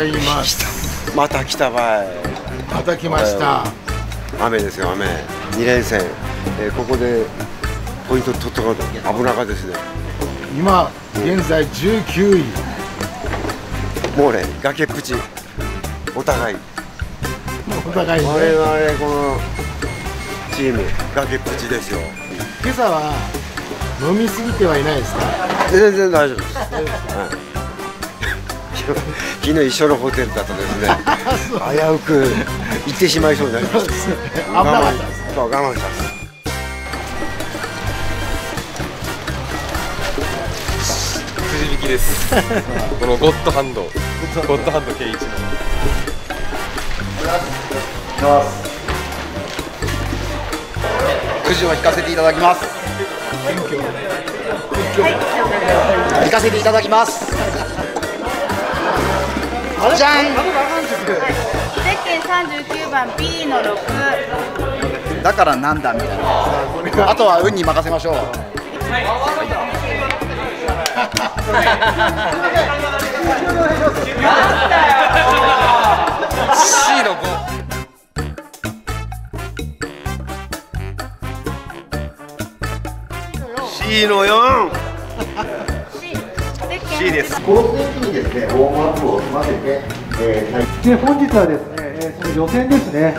ざいます。また来たばい。また来ました。雨ですよ雨。二連戦、えー、ここでポイント取ったこと。危なかですね。今現在19位。もうね崖っぷち。お互い。お互いね。我々このチーム崖っぷちですよ。今朝は飲みすぎてはいないですか？全然大丈夫です、はい 昨日一緒のホテルだとですね危うく行ってしまいそうになりました。危なかった。ですそう我慢した。んですくじ引きですこのゴッドハンドゴッドハンド K1 のくじを引かせていた。だきます引かせていた。だきますじゃんゼッケン39番 B の6だからなんだみたいなあとは運に任せましょうシーの5 C の4ゼッケンですコース的にですね、ウォームアップを済ませて、えー、で本日はですね、えーその予選ですね、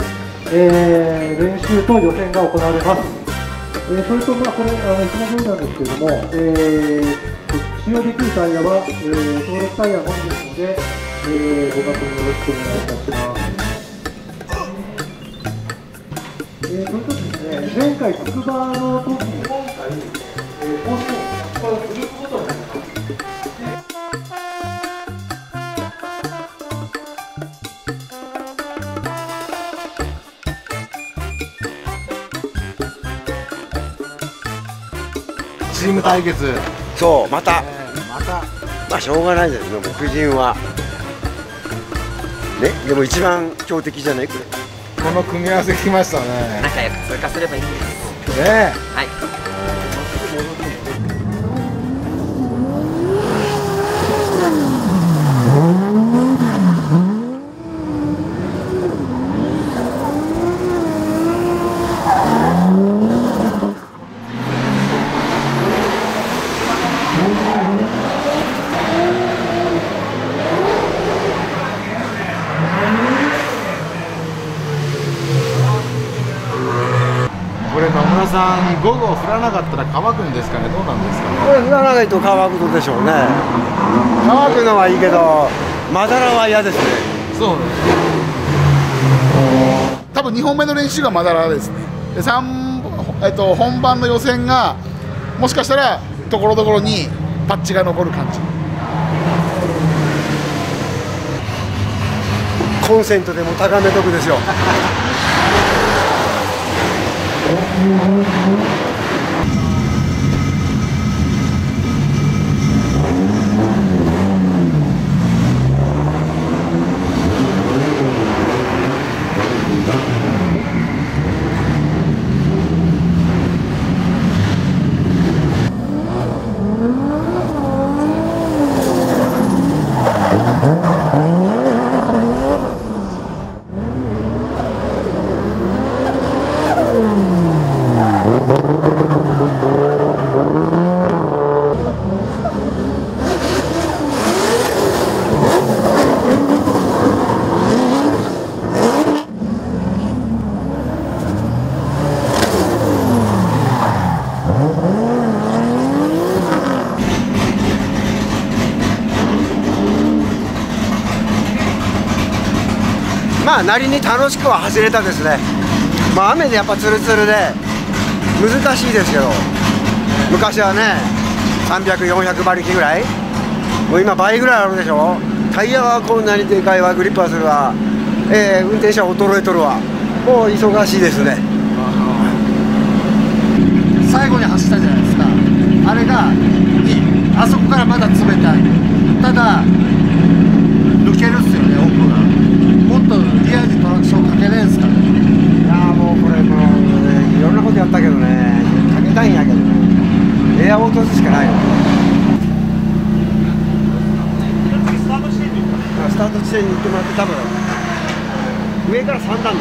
えー練習と予選が行われます。えーそれと、まあ、これ、あのいつも通りなんですけれども、えー使用できるタイヤは、えー登録タイヤのみですので、えーご確認よろしくお願いいたします。えーそれとですね、前回、つくばの時に、今回、えー、コースをこれグループごとになりチーム対決、そうまた。えーまた。まあしょうがないですね僕人は。ねでも一番強敵じゃない？これ。この組み合わせきましたね。仲良く通過すればいいんです。ねはいさん午後降らなかったら乾くんですかね？どうなんですかね？これ降らないと乾くのでしょうね。乾くのはいいけどまだらは嫌ですね。そうね多分2本目の練習がまだらですね。で三えっと、本番の予選がもしかしたらところどころにパッチが残る感じ。コンセントでも高めとくですよまあなりに楽しくは走れたですね。まあ雨でやっぱツルツルで難しいですけど。昔はね300400馬力ぐらい。もう今倍ぐらいあるでしょ。タイヤはこんなにでかいわ。グリップはするわ、えー運転者は衰えとるわ。もう忙しいですね。最後に走ったじゃないですか。あれがいい。あそこからまだ冷たい。ただ抜けるっすよね奥が。かけれんすかね。いやーもうこれもう、ね、いろん。なことやったけどねかけたいんやけどねエアを落とすしかないよ地点に行ってもらって多分上から3段だよ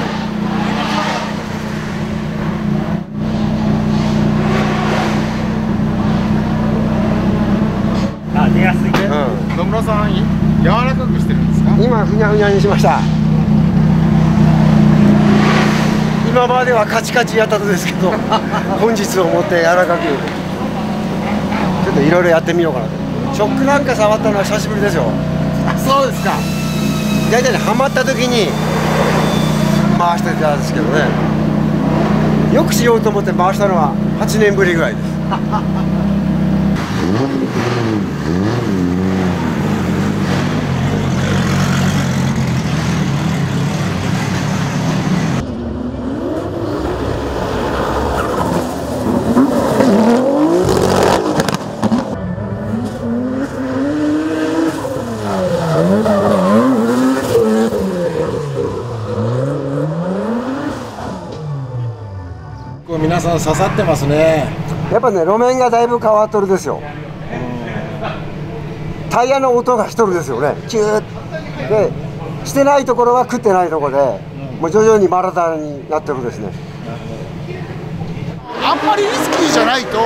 あ出やすい、野村さん柔らかくしてるんですか？今ふにゃふにゃにしました今まではカチカチやったとですけど 本日をもって柔らかく。ちょっといろいろやってみようかなと。ショックなんか触ったのは久しぶりですよ。そうですか。大体ねハマった時に回してたんですけどね。よくしようと思って回したのは8年ぶりぐらいです皆さん刺さってますね。やっぱね路面がだいぶ変わっとるですよ。タイヤの音がしとるですよね。キューッ。でしてないところは食ってないところでもう徐々にマラダになってるですね。あんまりリスキーじゃないと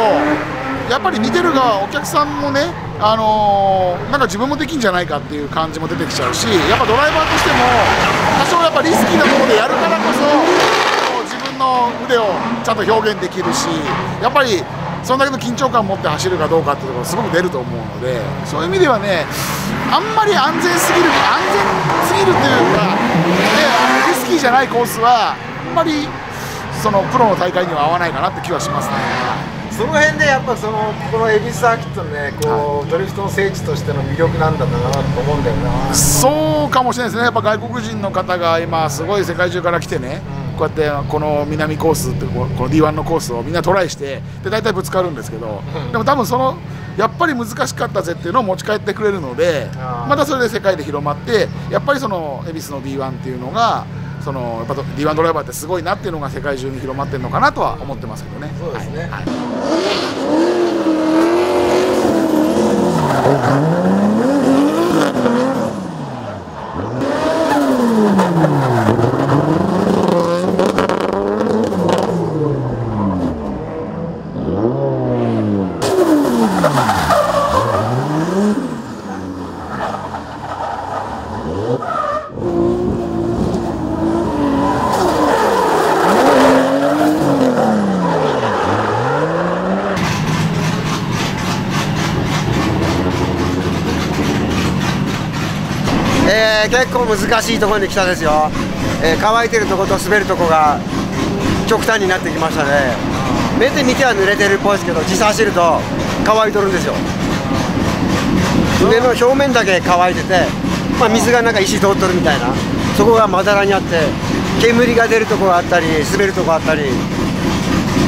やっぱり見てる側お客さんもねあのーなんか自分もできんじゃないかっていう感じも出てきちゃうしやっぱドライバーとしても多少やっぱリスキーなところでやるからこそこう自分の腕をちゃんと表現できるしやっぱりそんだけの緊張感を持って走るかどうかっていうところすごく出ると思うのでそういう意味ではねあんまり安全すぎる安全すぎるというか、ね、リスキーじゃないコースはあんまりそのプロの大会には合わないかなって気はしますね。その辺でやっぱそのこの恵比寿サーキットのねこう、ドリフトの聖地としての魅力なんだなと思うんだよな。そうかもしれないですね、やっぱ外国人の方が今、すごい世界中から来てね、こうやってこの南コースってこの D1 のコースをみんなトライして、で大体ぶつかるんですけど、でも多分そのやっぱり難しかったぜっていうのを持ち帰ってくれるので、またそれで世界で広まって、やっぱりその恵比寿の D1 っていうのが、そのやっぱ D1 ドライバーってすごいなっていうのが世界中に広まってるのかなとは思ってますけどね。そうですね、えー結構難しいところに来たですよ、えー乾いてるところと滑るところが極端になってきましたね。目で見ては濡れてるっぽいですけど実際走ると乾いとるんですよ。上の表面だけ乾いてて、まあ、水がなんか石通っとるみたいな。そこがまだらにあって煙が出るところがあったり滑るところあったり。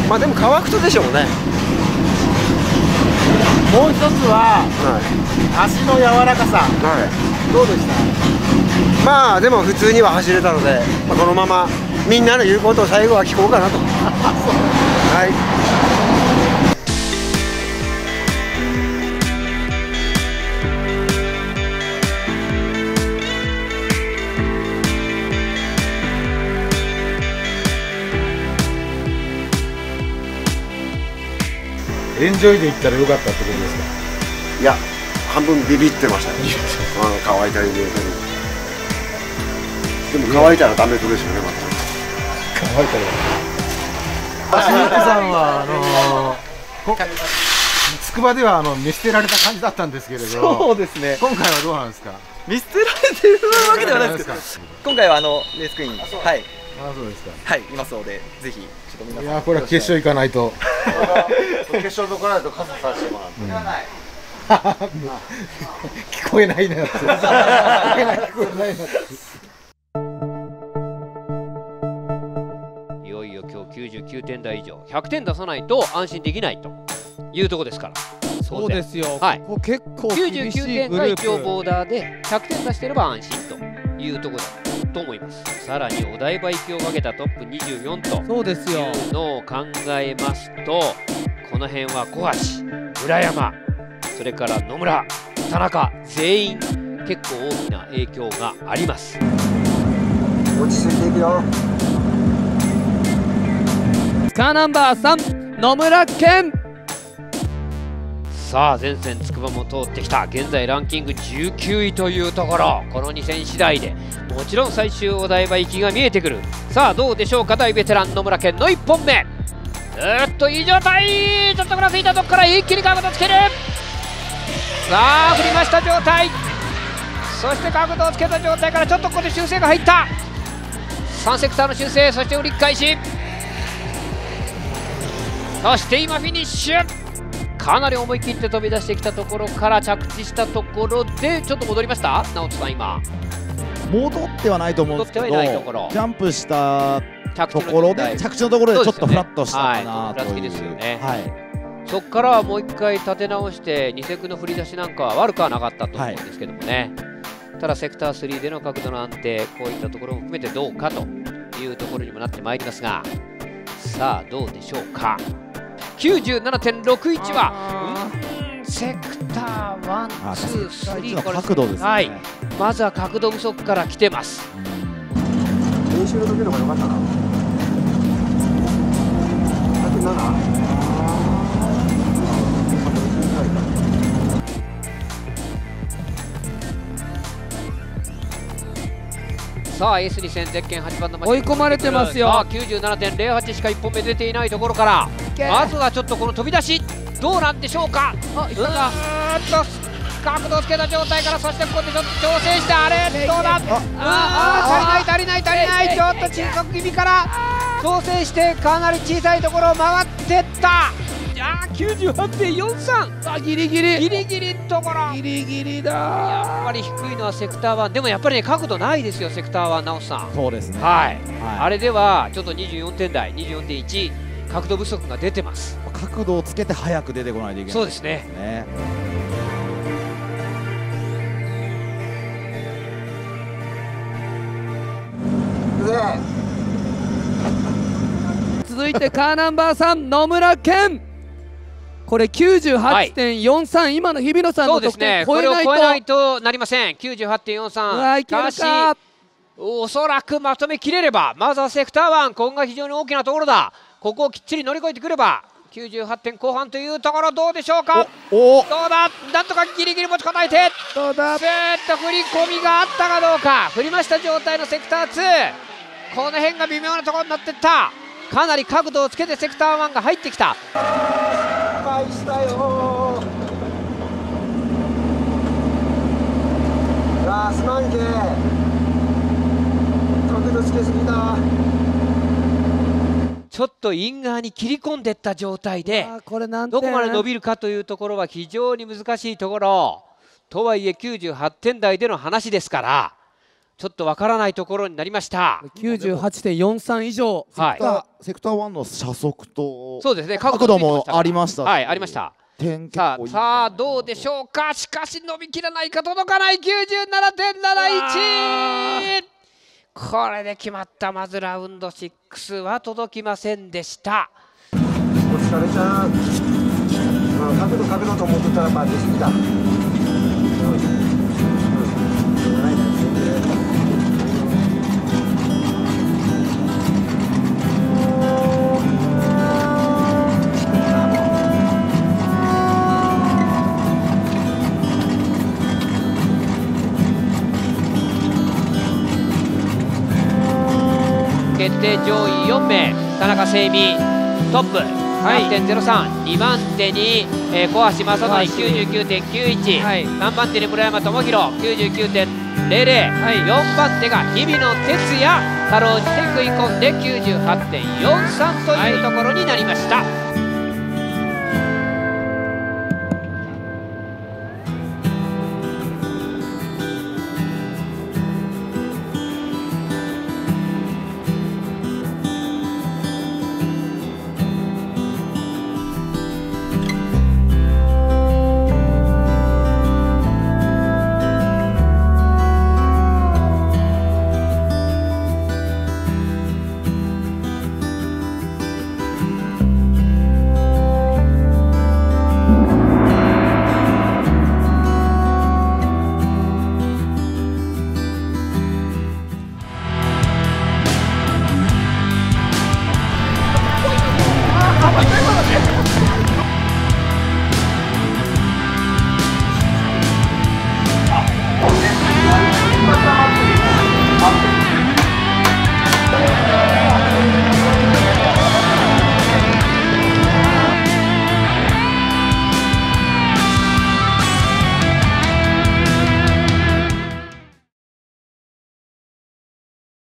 まあでも乾くとでしょうね。もう一つは、足の柔らかさ、どうでした？まあでも普通には走れたので、まあ、このままみんなの言うことを最後は聞こうかなと。はい。エンジョイで行ったらよかったってことですか？いや半分ビビってましたね。あの乾いたり見えてるでも乾いたらダメとですよねまた。乾いたら。橋本さんはあのーこ筑波ではあの見捨てられた感じだったんですけれど。そうですね。今回はどうなんですか？見捨てられてるわけではないです。けど今回はあのレースクイーン。はい。あそうですか。はいいますのでぜひちょっと皆さん。いやこれは決勝行かないと。決勝残らないと傘させてもらって、聞こえないなって聞こえない聞こえないなって99点台以上100点出さないと安心できないというところですから。そうですよ。はい、ここ結構厳し99い点グルーが一応ボプーダーで100点出してれば安心というところだと思います。さらにお台場行きをかけたトップ24とそうですよ。いうのを考えますとこの辺は小橋村山それから野村田中全員結構大きな影響があります。落ち着いていくよカーナンバー3野村健。さあ前線筑波も通ってきた。現在ランキング19位というところ。この2戦次第でもちろん最終お台場行きが見えてくる。さあどうでしょうか大ベテラン野村健の1本目。うっといい状態。ちょっとぶらついたとこから一気に角度つける。さあ振りました状態。そして角度をつけた状態からちょっとここで修正が入った。3セクターの修正そして折り返し。そして今フィニッシュかなり思い切って飛び出してきたところから着地したところでちょっと戻りました？直人さん今。戻ってはないと思うんですけどジャンプしたところで着地のところでちょっとフラッとしたかなという。ですよね。はい。そこからはもう一回立て直してニセクの振り出しなんかは悪くはなかったと思うんですけどもね、ただセクター3での角度の安定こういったところも含めてどうかというところにもなってまいりますがさあどうでしょうか？97.61はうんセクター1、あ2、セクター一3の角度ですね。はい、まずは角度不足から来てます。練習の時の方が良かったな。107さあ S2 戦ゼッケン8番の追い込まれてますよ。さあ97.08しか1本目出ていないところから。け。まずはちょっとこの飛び出しどうなんでしょうか？あうーんと角度をつけた状態からそしてここでちょっと調整してあれどうだ？ああ足りない足りない足りない。ちょっと沈速気味から調整してかなり小さいところを回ってったあー98.43あギリギリ。ギリギリのところ。ギリギリだ。やっぱり低いのはセクター1でもやっぱりね角度ないですよセクター1直さん。そうですね。はい、はい。あれではちょっと24点台24.1角度不足が出てます。角度をつけて早く出てこないといけない。そうですね。ね。続いてカーナンバー3野村健これ98.43、今の日比野さんのそうですね。得点超えないと。これを超えないとなりません。98.43うわいけるか。おそらくまとめきれればまずはセクター1ここが非常に大きなところだ。ここをきっちり乗り越えてくれば98点後半というところどうでしょうか。おどうだ？なんとかギリギリ持ちこたえて。どうだ？ずーっと振り込みがあったかどうか。振りました状態のセクター2この辺が微妙なところになってった。かなり角度をつけてセクター1が入ってきた敗したよ。あーすまんけ角度つけすぎだ。ちょっとイン側に切り込んでった状態でど点こまで伸びるかというところは非常に難しいところ。とはいえ98点台での話ですからちょっとわからないところになりました。98.43以上。はい。セクターセクター1の車速とそうですね。角度もありました。しはいありました。点さあさあどうでしょうか。しかし伸びきらないか届かない。97.71これで決まった。まずラウンド6は届きませんでした。お疲れちゃん、うん、角度角度と思ってたらまあ出過ぎた、決定上位4名。田中聖美トップ。100.03、2番手に、えー、小橋正則99.91、3番手に村山智弘99.00、4番手が日比野哲也かろうじて食い込んで98.43というところになりました。